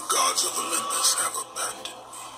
The gods of Olympus have abandoned me.